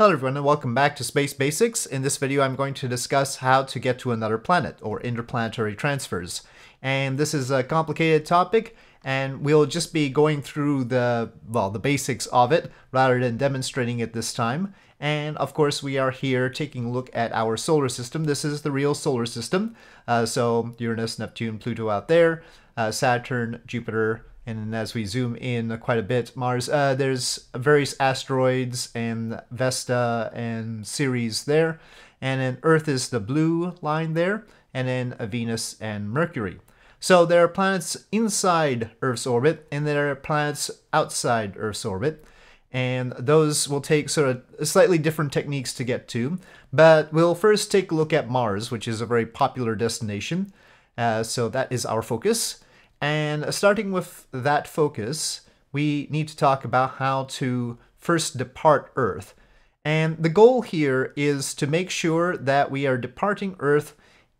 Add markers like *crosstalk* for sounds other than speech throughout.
Hello everyone and welcome back to Space Basics. In this video I'm going to discuss how to get to another planet or interplanetary transfers. And this is a complicated topic and we'll just be going through the, well, the basics of it rather than demonstrating it this time. And of course we are here taking a look at our solar system. This is the real solar system. Uh, so Uranus, Neptune, Pluto out there, uh, Saturn, Jupiter, and as we zoom in quite a bit, Mars, uh, there's various asteroids and Vesta and Ceres there. And then Earth is the blue line there, and then Venus and Mercury. So there are planets inside Earth's orbit, and there are planets outside Earth's orbit. And those will take sort of slightly different techniques to get to. But we'll first take a look at Mars, which is a very popular destination. Uh, so that is our focus. And starting with that focus, we need to talk about how to first depart Earth. And the goal here is to make sure that we are departing Earth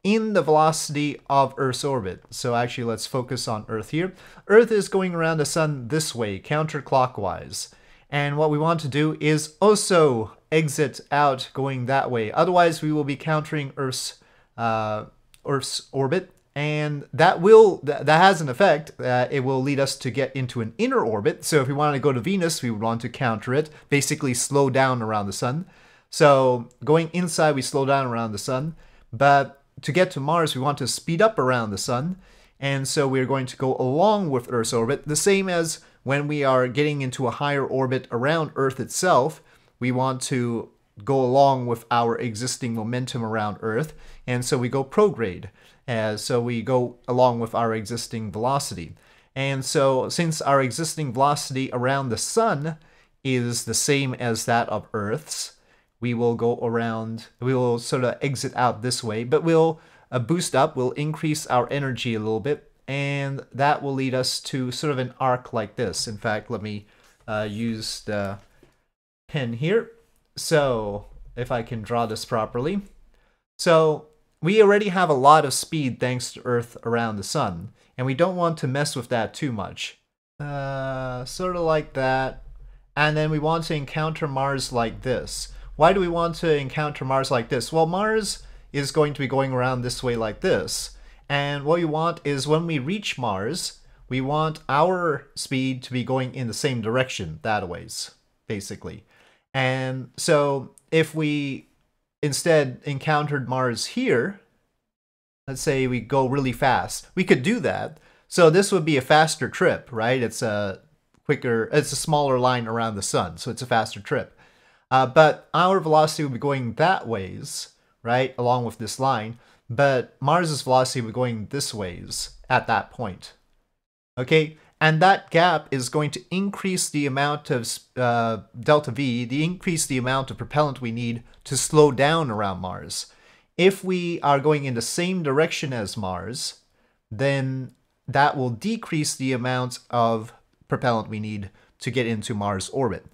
in the velocity of Earth's orbit. So actually, let's focus on Earth here. Earth is going around the sun this way, counterclockwise. And what we want to do is also exit out going that way. Otherwise, we will be countering Earth's, uh, Earth's orbit and that will that, has an effect uh, it will lead us to get into an inner orbit. So if we want to go to venus we would want to counter it basically slow down around the sun. So going inside we slow down around the sun. But to get to mars we want to speed up around the sun. And so we're going to go along with earth's orbit the same as when we are getting into a higher orbit around earth itself. We want to go along with our existing momentum around earth and so we go prograde as so we go along with our existing velocity. And so since our existing velocity around the sun is the same as that of Earth's, we will go around, we will sort of exit out this way, but we'll uh, boost up, we'll increase our energy a little bit, and that will lead us to sort of an arc like this. In fact, let me uh, use the pen here. So if I can draw this properly. So we already have a lot of speed thanks to Earth around the Sun, and we don't want to mess with that too much. Uh, sort of like that. And then we want to encounter Mars like this. Why do we want to encounter Mars like this? Well, Mars is going to be going around this way like this. And what we want is when we reach Mars, we want our speed to be going in the same direction, that ways, basically. And so if we instead encountered Mars here, let's say we go really fast, we could do that. So this would be a faster trip, right? It's a quicker, it's a smaller line around the sun, so it's a faster trip. Uh, but our velocity would be going that ways, right, along with this line, but Mars's velocity would be going this ways at that point. Okay, and that gap is going to increase the amount of uh, delta V, the increase the amount of propellant we need to slow down around Mars. If we are going in the same direction as Mars, then that will decrease the amount of propellant we need to get into Mars orbit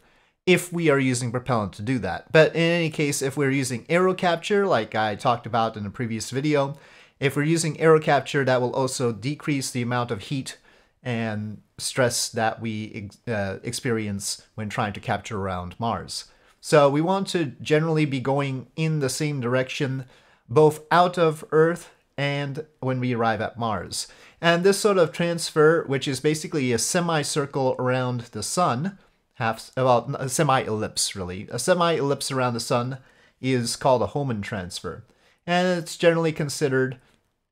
if we are using propellant to do that. But in any case, if we're using aero capture, like I talked about in a previous video, if we're using aero capture, that will also decrease the amount of heat and stress that we uh, experience when trying to capture around Mars. So we want to generally be going in the same direction, both out of Earth and when we arrive at Mars. And this sort of transfer, which is basically a semicircle around the sun, half well, a semi-ellipse really, a semi-ellipse around the sun is called a Hohmann transfer. And it's generally considered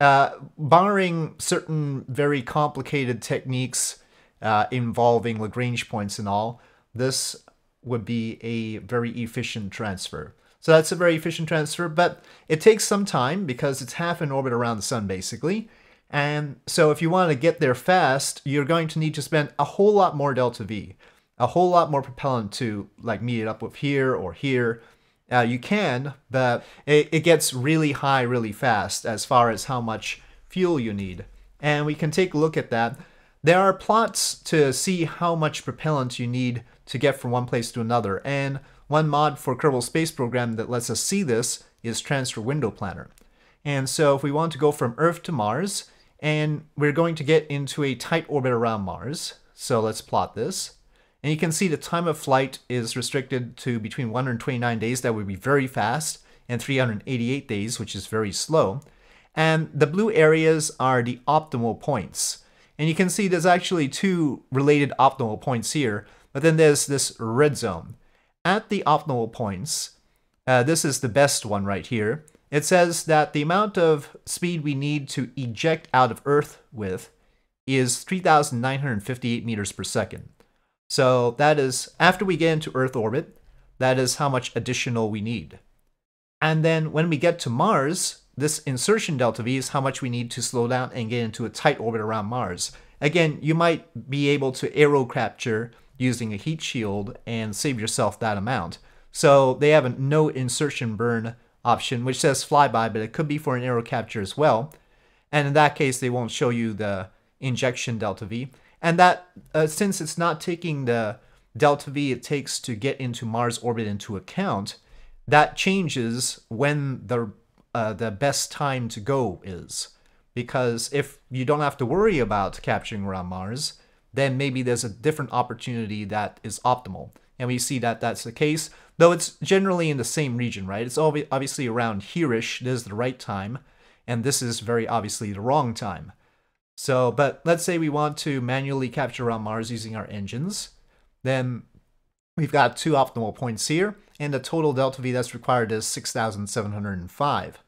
uh, barring certain very complicated techniques uh, involving Lagrange points and all, this would be a very efficient transfer. So that's a very efficient transfer, but it takes some time because it's half an orbit around the sun basically. And so if you want to get there fast, you're going to need to spend a whole lot more delta V, a whole lot more propellant to like meet it up with here or here uh, you can, but it, it gets really high really fast as far as how much fuel you need. And we can take a look at that. There are plots to see how much propellant you need to get from one place to another. And one mod for Kerbal Space Program that lets us see this is Transfer Window Planner. And so if we want to go from Earth to Mars, and we're going to get into a tight orbit around Mars, so let's plot this. And you can see the time of flight is restricted to between 129 days, that would be very fast, and 388 days, which is very slow. And the blue areas are the optimal points. And you can see there's actually two related optimal points here, but then there's this red zone. At the optimal points, uh, this is the best one right here, it says that the amount of speed we need to eject out of Earth with is 3,958 meters per second. So that is, after we get into Earth orbit, that is how much additional we need. And then when we get to Mars, this insertion delta V is how much we need to slow down and get into a tight orbit around Mars. Again, you might be able to aero capture using a heat shield and save yourself that amount. So they have a no insertion burn option, which says flyby, but it could be for an aero capture as well. And in that case, they won't show you the injection delta V. And that, uh, since it's not taking the delta V it takes to get into Mars orbit into account, that changes when the uh, the best time to go is. Because if you don't have to worry about capturing around Mars, then maybe there's a different opportunity that is optimal. And we see that that's the case, though it's generally in the same region, right? It's obviously around here-ish, this is the right time, and this is very obviously the wrong time. So, but let's say we want to manually capture around Mars using our engines, then we've got two optimal points here, and the total delta V that's required is 6,705.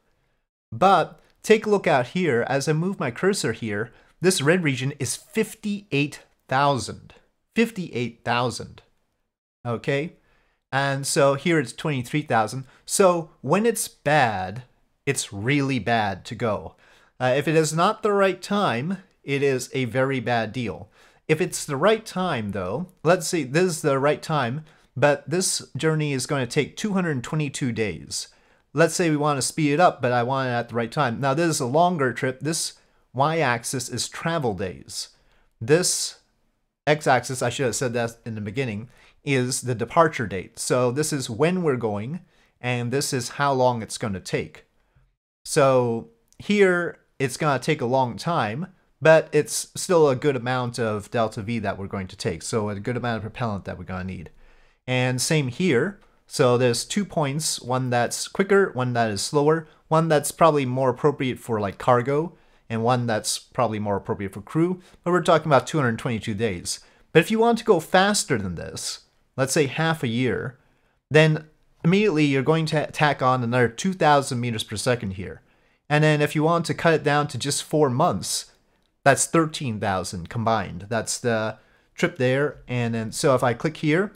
But take a look out here, as I move my cursor here, this red region is 58,000. 58,000 okay? And so here it's 23,000. So when it's bad, it's really bad to go. Uh, if it is not the right time, it is a very bad deal. If it's the right time, though, let's see, this is the right time, but this journey is going to take 222 days. Let's say we want to speed it up, but I want it at the right time. Now, this is a longer trip. This y-axis is travel days. This x-axis, I should have said that in the beginning, is the departure date. So this is when we're going, and this is how long it's going to take. So here, it's going to take a long time, but it's still a good amount of delta V that we're going to take. So a good amount of propellant that we're going to need. And same here. So there's two points, one that's quicker, one that is slower, one that's probably more appropriate for like cargo, and one that's probably more appropriate for crew, but we're talking about 222 days. But if you want to go faster than this, let's say half a year, then immediately you're going to tack on another 2,000 meters per second here. And then if you want to cut it down to just four months, that's 13,000 combined. That's the trip there. And then, so if I click here,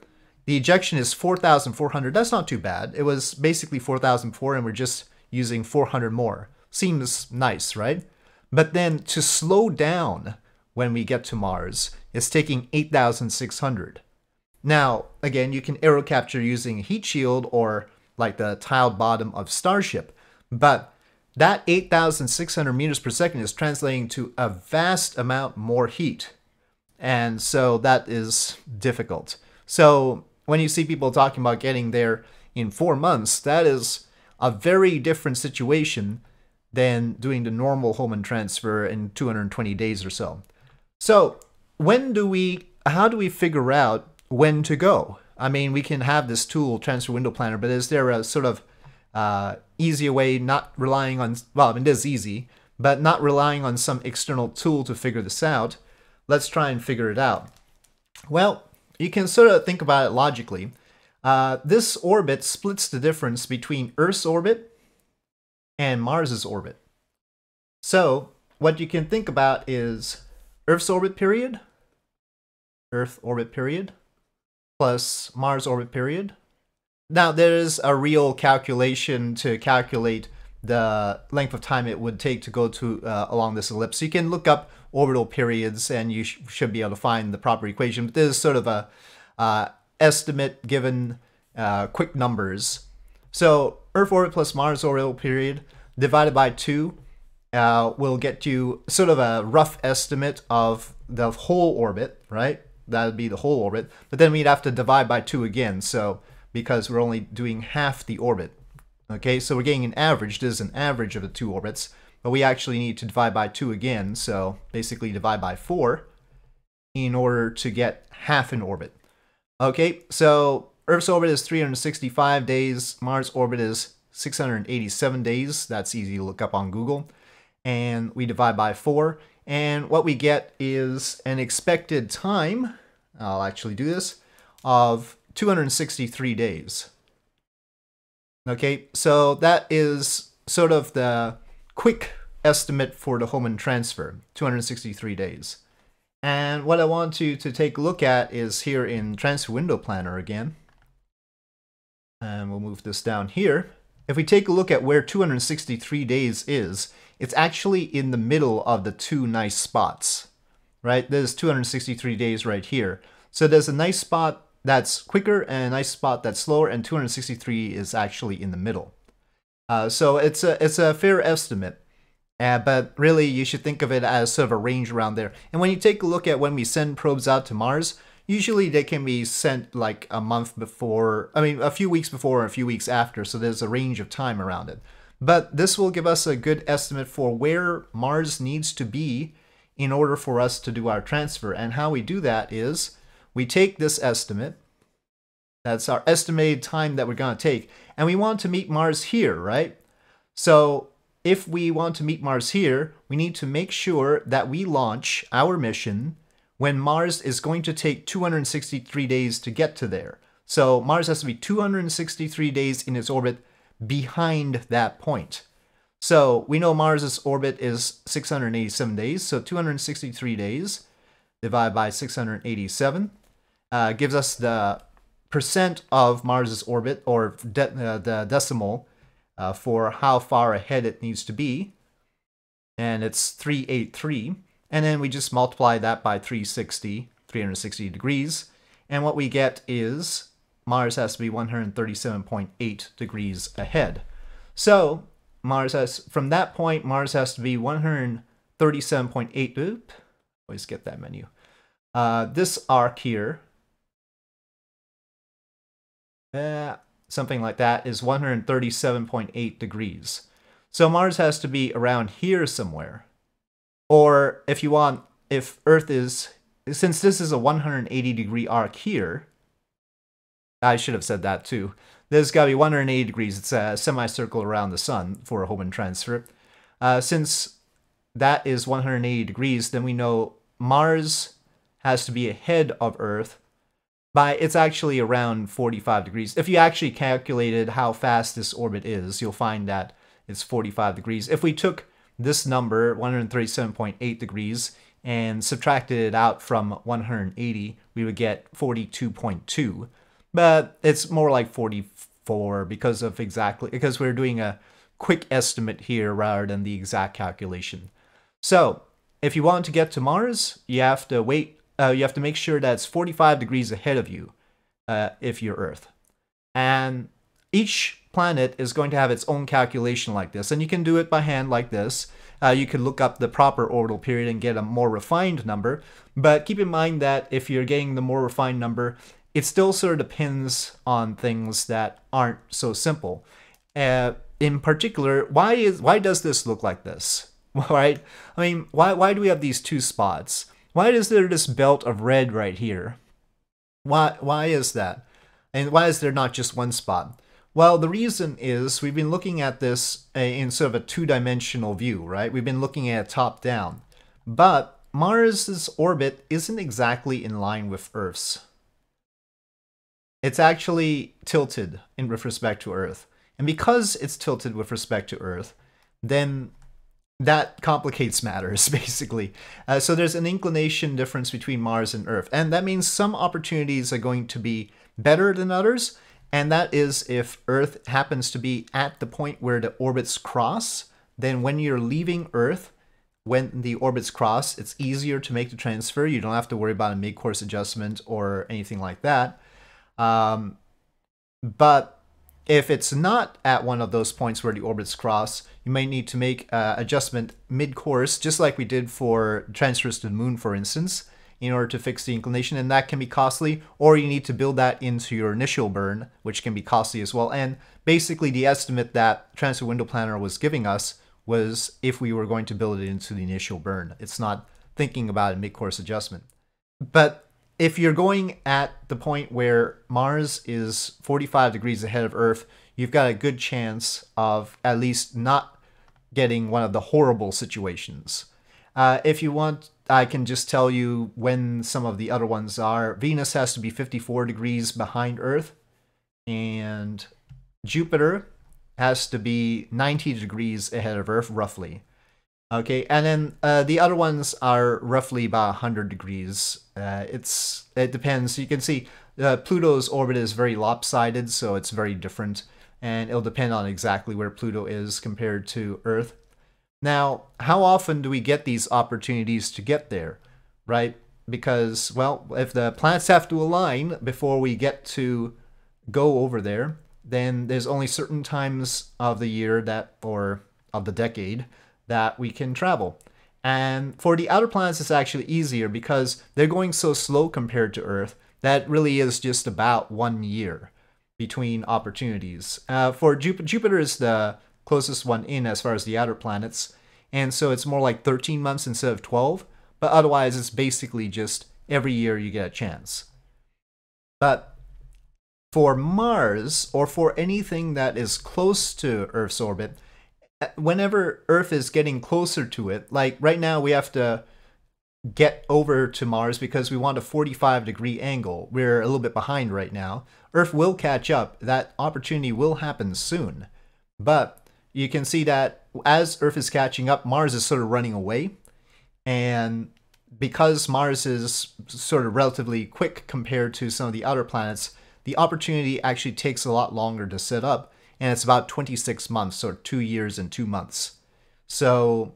the ejection is 4,400. That's not too bad. It was basically 4,004 and we're just using 400 more. Seems nice, right? But then to slow down when we get to Mars, it's taking 8,600. Now, again, you can aero capture using a heat shield or like the tiled bottom of Starship, but that 8,600 meters per second is translating to a vast amount more heat. And so that is difficult. So when you see people talking about getting there in four months, that is a very different situation than doing the normal Hohmann transfer in 220 days or so. So when do we, how do we figure out when to go. I mean, we can have this tool, Transfer Window Planner, but is there a sort of uh, easier way, not relying on, well, I mean, it is easy, but not relying on some external tool to figure this out? Let's try and figure it out. Well, you can sort of think about it logically. Uh, this orbit splits the difference between Earth's orbit and Mars's orbit. So, what you can think about is Earth's orbit period, Earth orbit period, plus Mars orbit period. Now, there is a real calculation to calculate the length of time it would take to go to uh, along this ellipse. You can look up orbital periods and you sh should be able to find the proper equation. But this is sort of a uh, estimate given uh, quick numbers. So Earth orbit plus Mars orbital period divided by 2 uh, will get you sort of a rough estimate of the whole orbit, right? that would be the whole orbit. But then we'd have to divide by 2 again, so because we're only doing half the orbit. Okay, so we're getting an average. This is an average of the two orbits, but we actually need to divide by 2 again, so basically divide by 4 in order to get half an orbit. Okay, so Earth's orbit is 365 days, Mars' orbit is 687 days. That's easy to look up on Google. And we divide by 4. And what we get is an expected time, I'll actually do this, of 263 days. Okay, so that is sort of the quick estimate for the Hohmann transfer, 263 days. And what I want you to take a look at is here in Transfer Window Planner again. And we'll move this down here. If we take a look at where 263 days is, it's actually in the middle of the two nice spots, right? There's 263 days right here. So there's a nice spot that's quicker and nice spot that's slower, and 263 is actually in the middle. Uh, so it's a, it's a fair estimate. Uh, but really, you should think of it as sort of a range around there. And when you take a look at when we send probes out to Mars, usually they can be sent like a month before, I mean, a few weeks before or a few weeks after, so there's a range of time around it. But this will give us a good estimate for where Mars needs to be in order for us to do our transfer. And how we do that is we take this estimate, that's our estimated time that we're going to take, and we want to meet Mars here, right? So if we want to meet Mars here, we need to make sure that we launch our mission when Mars is going to take 263 days to get to there. So Mars has to be 263 days in its orbit behind that point. So we know Mars's orbit is 687 days, so 263 days divided by 687 uh, gives us the percent of Mars's orbit, or de uh, the decimal uh, for how far ahead it needs to be. And it's 383. And then we just multiply that by 360, 360 degrees. And what we get is Mars has to be 137.8 degrees ahead. So Mars has, from that point, Mars has to be 137.8, oop, always get that menu. Uh, this arc here, uh, something like that, is 137.8 degrees. So Mars has to be around here somewhere. Or if you want, if Earth is, since this is a 180 degree arc here, I should have said that too. There's got to be 180 degrees. It's a semicircle around the sun for a Hohmann transfer. Uh, since that is 180 degrees, then we know Mars has to be ahead of Earth by it's actually around 45 degrees. If you actually calculated how fast this orbit is, you'll find that it's 45 degrees. If we took this number, 137.8 degrees, and subtracted it out from 180, we would get 42.2. But it's more like 44 because of exactly, because we're doing a quick estimate here rather than the exact calculation. So if you want to get to Mars, you have to wait uh, you have to make sure that it's 45 degrees ahead of you uh, if you're Earth. And each planet is going to have its own calculation like this. And you can do it by hand like this. Uh, you can look up the proper orbital period and get a more refined number. But keep in mind that if you're getting the more refined number, it still sort of depends on things that aren't so simple. Uh, in particular, why is why does this look like this? *laughs* Right? I mean, why why do we have these two spots? Why is there this belt of red right here? Why, why is that? And why is there not just one spot? Well, the reason is we've been looking at this uh, in sort of a two-dimensional view, right? We've been looking at top-down. But Mars's orbit isn't exactly in line with Earth's. It's actually tilted in with respect to Earth. And because it's tilted with respect to Earth, then that complicates matters *laughs* basically. Uh, so there's an inclination difference between Mars and Earth, and that means some opportunities are going to be better than others. And that is if Earth happens to be at the point where the orbits cross, then when you're leaving Earth, when the orbits cross, it's easier to make the transfer. You don't have to worry about a mid-course adjustment or anything like that. Um, but if it's not at one of those points where the orbits cross, you might need to make uh, adjustment mid-course, just like we did for transfers to the moon, for instance, in order to fix the inclination, and that can be costly, or you need to build that into your initial burn, which can be costly as well. And basically the estimate that Transfer Window Planner was giving us was if we were going to build it into the initial burn. It's not thinking about a mid-course adjustment. But if you're going at the point where Mars is 45 degrees ahead of Earth, you've got a good chance of at least not getting one of the horrible situations. Uh, if you want, I can just tell you when some of the other ones are. Venus has to be 54 degrees behind Earth, and Jupiter has to be 90 degrees ahead of Earth, roughly. Okay, and then uh, the other ones are roughly about 100 degrees. Uh, it's It depends. You can see uh, Pluto's orbit is very lopsided, so it's very different. And it'll depend on exactly where Pluto is compared to Earth. Now, how often do we get these opportunities to get there, right? Because, well, if the planets have to align before we get to go over there, then there's only certain times of the year that, or of the decade, that we can travel. And for the outer planets, it's actually easier because they're going so slow compared to Earth that really is just about one year between opportunities. Uh, for Jupiter, Jupiter is the closest one in as far as the outer planets, and so it's more like 13 months instead of 12, but otherwise it's basically just every year you get a chance. But for Mars, or for anything that is close to Earth's orbit, whenever Earth is getting closer to it, like right now we have to get over to Mars because we want a 45 degree angle. We're a little bit behind right now. Earth will catch up. That opportunity will happen soon. But you can see that as Earth is catching up, Mars is sort of running away. And because Mars is sort of relatively quick compared to some of the outer planets, the opportunity actually takes a lot longer to set up and it's about 26 months, or two years and two months. So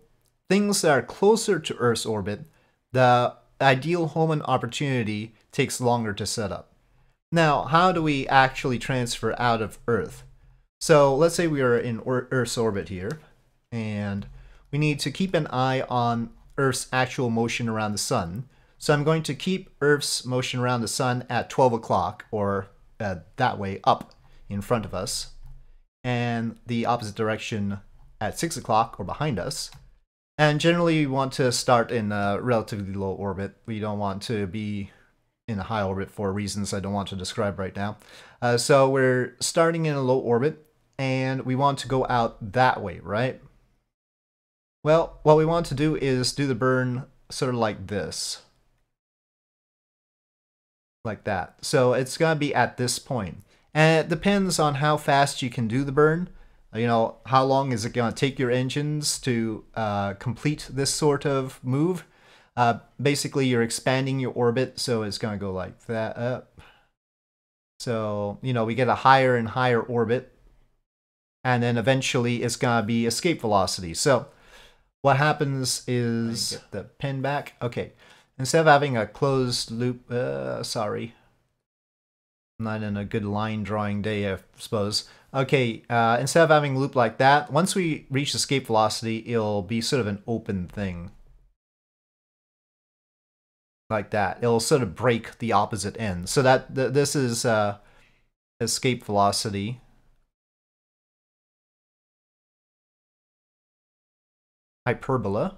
things that are closer to Earth's orbit, the ideal Hohmann opportunity takes longer to set up. Now, how do we actually transfer out of Earth? So let's say we are in Earth's orbit here, and we need to keep an eye on Earth's actual motion around the sun. So I'm going to keep Earth's motion around the sun at 12 o'clock, or uh, that way up in front of us and the opposite direction at 6 o'clock or behind us. And generally, we want to start in a relatively low orbit. We don't want to be in a high orbit for reasons I don't want to describe right now. Uh, so we're starting in a low orbit, and we want to go out that way, right? Well, what we want to do is do the burn sort of like this. Like that. So it's going to be at this point. And it depends on how fast you can do the burn. You know, how long is it going to take your engines to uh, complete this sort of move? Uh, basically, you're expanding your orbit, so it's going to go like that up. So, you know, we get a higher and higher orbit. And then eventually it's going to be escape velocity. So what happens is... The pin back. Okay. Instead of having a closed loop... Uh, sorry not in a good line drawing day, I suppose. Okay, uh, instead of having a loop like that, once we reach escape velocity, it'll be sort of an open thing. Like that. It'll sort of break the opposite end. So that th this is uh, escape velocity. Hyperbola.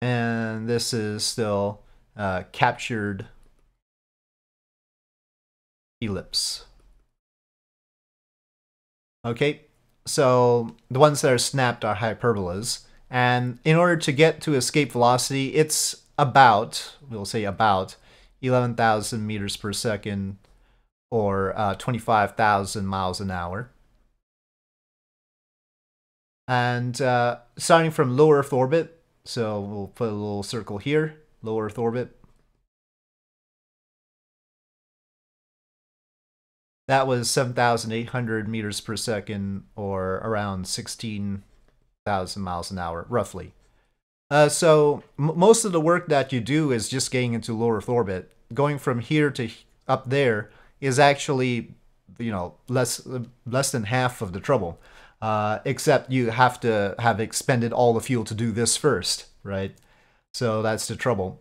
And this is still uh, captured ellipse. Okay, so the ones that are snapped are hyperbolas. And in order to get to escape velocity, it's about, we'll say about, 11,000 meters per second or uh, 25,000 miles an hour. And uh, starting from low Earth orbit, so we'll put a little circle here, low Earth orbit. That was 7,800 meters per second, or around 16,000 miles an hour, roughly. Uh, so most of the work that you do is just getting into low Earth orbit. Going from here to up there is actually, you know, less less than half of the trouble. Uh, except you have to have expended all the fuel to do this first, right? So that's the trouble.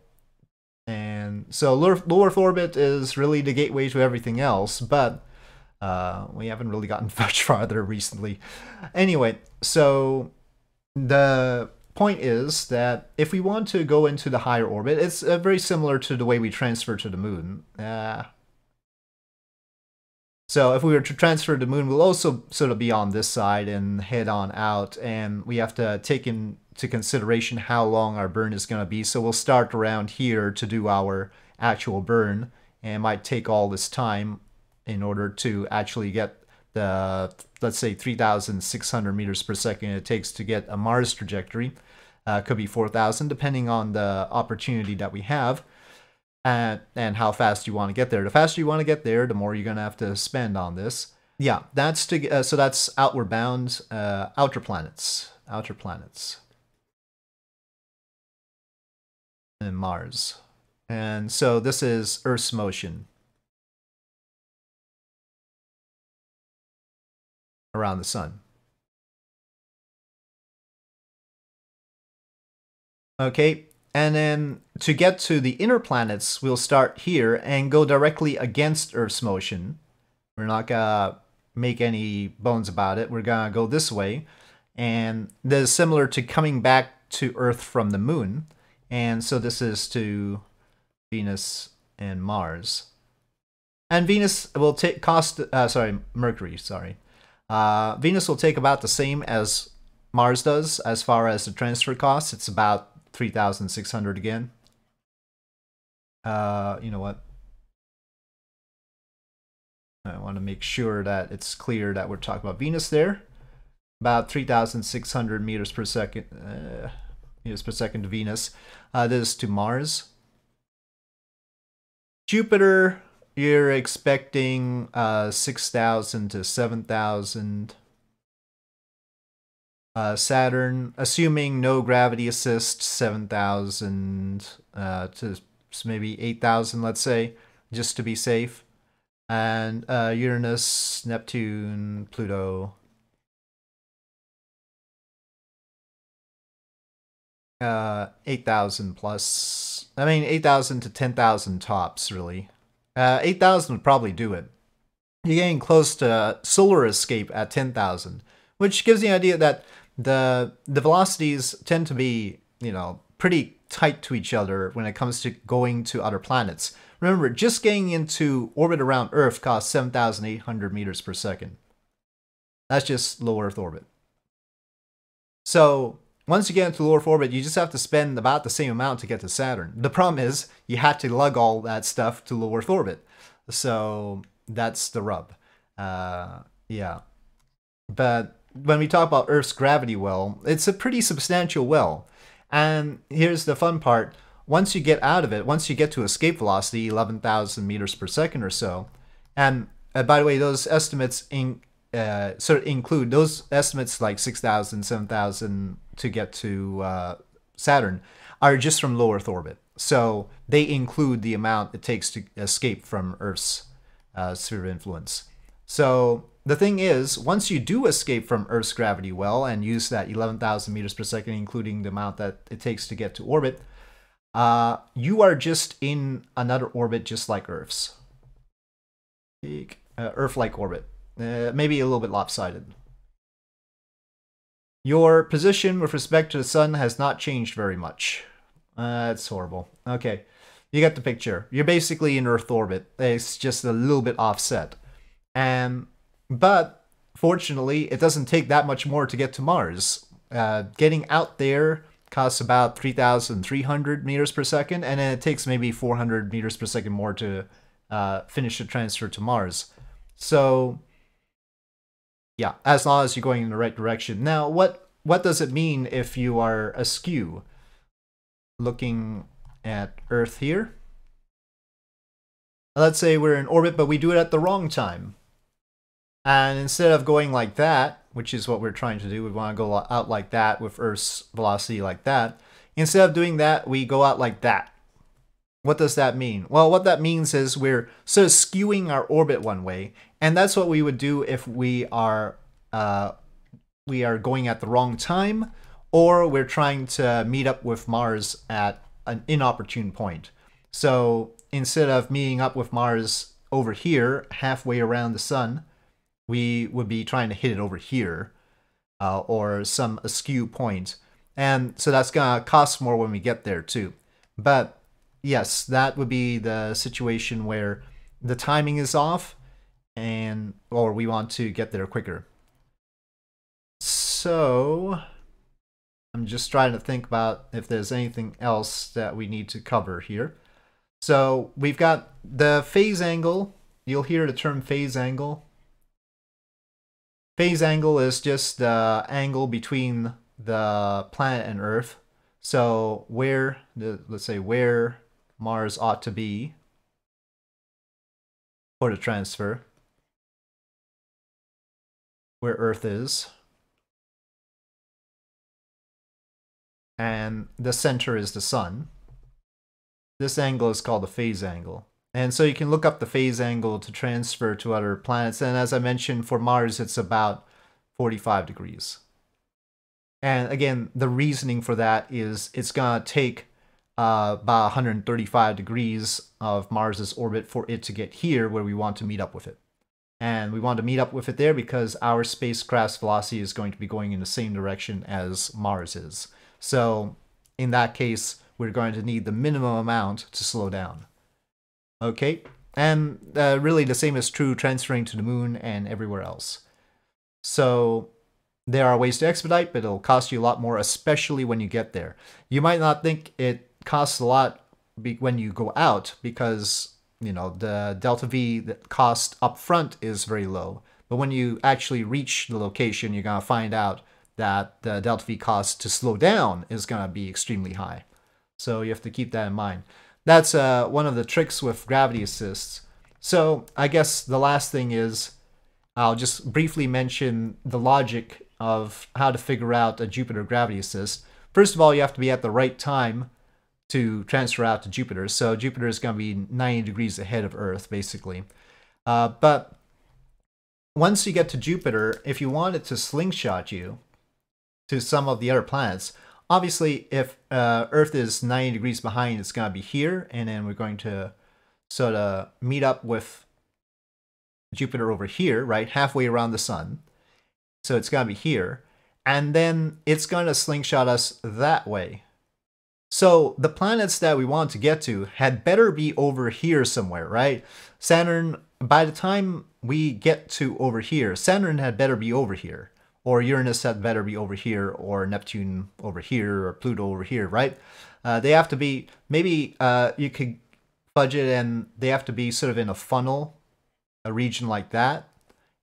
And so low Earth orbit is really the gateway to everything else, but uh, we haven't really gotten *laughs* much farther recently. Anyway, so the point is that if we want to go into the higher orbit, it's uh, very similar to the way we transfer to the moon. Uh, so if we were to transfer the moon, we'll also sort of be on this side and head on out, and we have to take into consideration how long our burn is going to be. So we'll start around here to do our actual burn, and it might take all this time in order to actually get the let's say 3,600 meters per second it takes to get a Mars trajectory. Uh, could be 4,000 depending on the opportunity that we have and, and how fast you want to get there. The faster you want to get there, the more you're going to have to spend on this. Yeah, that's to uh, so that's outward bound, uh, outer planets, outer planets, and Mars. And so this is Earth's motion. around the sun. Okay, and then to get to the inner planets, we'll start here and go directly against Earth's motion. We're not gonna make any bones about it. We're gonna go this way. And this is similar to coming back to Earth from the moon. And so this is to Venus and Mars. And Venus will take cost, uh, sorry, Mercury, sorry. Uh, Venus will take about the same as Mars does as far as the transfer costs. It's about 3,600 again. Uh, you know what? I want to make sure that it's clear that we're talking about Venus there. About 3,600 meters per second, uh, meters per second to Venus. Uh, this is to Mars. Jupiter, you're expecting uh, 6,000 to 7,000. Uh, Saturn, assuming no gravity assist, 7,000 uh, to maybe 8,000, let's say, just to be safe. And uh, Uranus, Neptune, Pluto. Uh, 8,000 plus. I mean, 8,000 to 10,000 tops, really. Uh, 8,000 would probably do it. You're getting close to solar escape at 10,000, which gives the idea that the the velocities tend to be, you know, pretty tight to each other when it comes to going to other planets. Remember, just getting into orbit around Earth costs 7,800 meters per second. That's just low Earth orbit. So once you get into low Earth orbit, you just have to spend about the same amount to get to Saturn. The problem is you had to lug all that stuff to low Earth orbit. So that's the rub. Uh, yeah. But when we talk about Earth's gravity well, it's a pretty substantial well. And here's the fun part. Once you get out of it, once you get to escape velocity, 11,000 meters per second or so, and uh, by the way, those estimates in, uh, sort of include those estimates like 6,000, 7,000 to get to uh, Saturn are just from low Earth orbit. So they include the amount it takes to escape from Earth's uh, sphere of influence. So the thing is, once you do escape from Earth's gravity well and use that 11,000 meters per second, including the amount that it takes to get to orbit, uh, you are just in another orbit just like Earth's. Uh, Earth-like orbit. Uh, maybe a little bit lopsided. Your position with respect to the sun has not changed very much. Uh, that's horrible. Okay, you get the picture. You're basically in Earth orbit. It's just a little bit offset. And but fortunately, it doesn't take that much more to get to Mars. Uh, getting out there costs about 3,300 meters per second, and then it takes maybe 400 meters per second more to uh, finish the transfer to Mars. So yeah, as long as you're going in the right direction. Now, what what does it mean if you are askew? Looking at Earth here. Let's say we're in orbit, but we do it at the wrong time. And instead of going like that, which is what we're trying to do, we want to go out like that with Earth's velocity like that. Instead of doing that, we go out like that. What does that mean? Well, what that means is we're sort of skewing our orbit one way, and that's what we would do if we are uh, we are going at the wrong time, or we're trying to meet up with Mars at an inopportune point. So instead of meeting up with Mars over here, halfway around the sun, we would be trying to hit it over here, uh, or some askew point. And so that's gonna cost more when we get there too. But yes, that would be the situation where the timing is off and or we want to get there quicker. So I'm just trying to think about if there's anything else that we need to cover here. So we've got the phase angle. You'll hear the term phase angle. Phase angle is just the angle between the planet and Earth. So where, let's say where Mars ought to be for the transfer, where Earth is. And the center is the sun. This angle is called the phase angle. And so you can look up the phase angle to transfer to other planets. And as I mentioned, for Mars, it's about 45 degrees. And again, the reasoning for that is it's going to take uh, about 135 degrees of Mars's orbit for it to get here where we want to meet up with it. And we want to meet up with it there because our spacecraft's velocity is going to be going in the same direction as Mars is. So in that case, we're going to need the minimum amount to slow down. Okay, and uh, really the same is true transferring to the moon and everywhere else. So there are ways to expedite, but it'll cost you a lot more, especially when you get there. You might not think it costs a lot when you go out because you know the delta v that cost up front is very low. But when you actually reach the location, you're gonna find out that the delta v cost to slow down is gonna be extremely high. So you have to keep that in mind. That's uh, one of the tricks with gravity assists. So I guess the last thing is I'll just briefly mention the logic of how to figure out a Jupiter gravity assist. First of all, you have to be at the right time to transfer out to Jupiter. So Jupiter is going to be 90 degrees ahead of Earth, basically. Uh, but once you get to Jupiter, if you want it to slingshot you to some of the other planets, obviously, if uh, Earth is 90 degrees behind, it's going to be here, and then we're going to sort of meet up with Jupiter over here, right, halfway around the sun. So it's going to be here, and then it's going to slingshot us that way. So the planets that we want to get to had better be over here somewhere, right? Saturn, by the time we get to over here, Saturn had better be over here or Uranus had better be over here, or Neptune over here, or Pluto over here, right? Uh, they have to be, maybe uh, you could budget and they have to be sort of in a funnel, a region like that.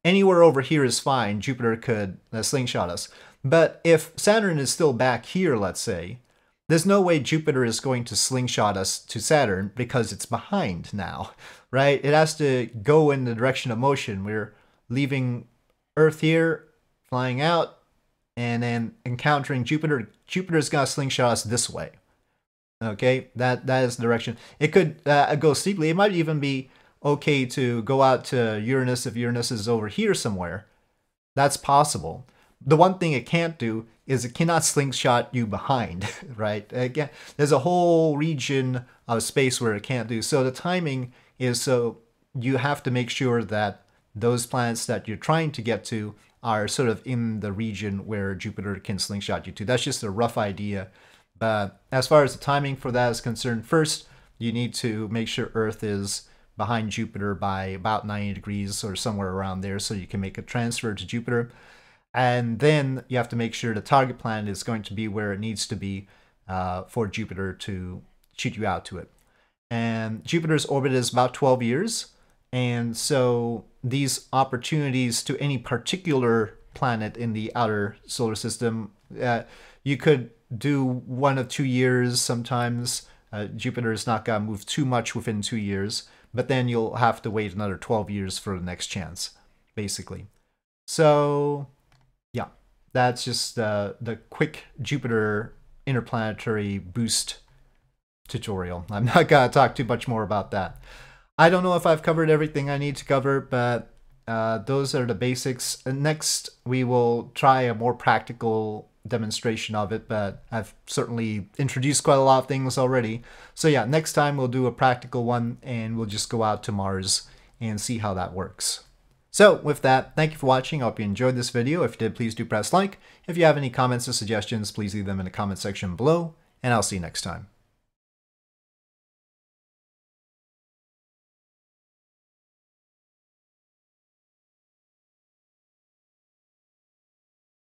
Anywhere over here is fine. Jupiter could uh, slingshot us. But if Saturn is still back here, let's say, there's no way Jupiter is going to slingshot us to Saturn because it's behind now, *laughs* right? It has to go in the direction of motion. We're leaving Earth here flying out, and then encountering Jupiter. Jupiter's gonna slingshot us this way. Okay, that that is the direction. It could uh, go steeply. It might even be okay to go out to Uranus if Uranus is over here somewhere. That's possible. The one thing it can't do is it cannot slingshot you behind, *laughs* right? Again, there's a whole region of space where it can't do. So the timing is so you have to make sure that those planets that you're trying to get to are sort of in the region where Jupiter can slingshot you to. That's just a rough idea. But as far as the timing for that is concerned, first, you need to make sure Earth is behind Jupiter by about 90 degrees or somewhere around there so you can make a transfer to Jupiter. And then you have to make sure the target planet is going to be where it needs to be uh, for Jupiter to shoot you out to it. And Jupiter's orbit is about 12 years. And so these opportunities to any particular planet in the outer solar system, uh, you could do one of two years sometimes. Uh, Jupiter is not going to move too much within two years, but then you'll have to wait another 12 years for the next chance, basically. So, yeah, that's just uh, the quick Jupiter interplanetary boost tutorial. I'm not going to talk too much more about that. I don't know if I've covered everything I need to cover, but uh, those are the basics. Next, we will try a more practical demonstration of it, but I've certainly introduced quite a lot of things already. So yeah, next time we'll do a practical one and we'll just go out to Mars and see how that works. So with that, thank you for watching. I hope you enjoyed this video. If you did, please do press like. If you have any comments or suggestions, please leave them in the comment section below, and I'll see you next time.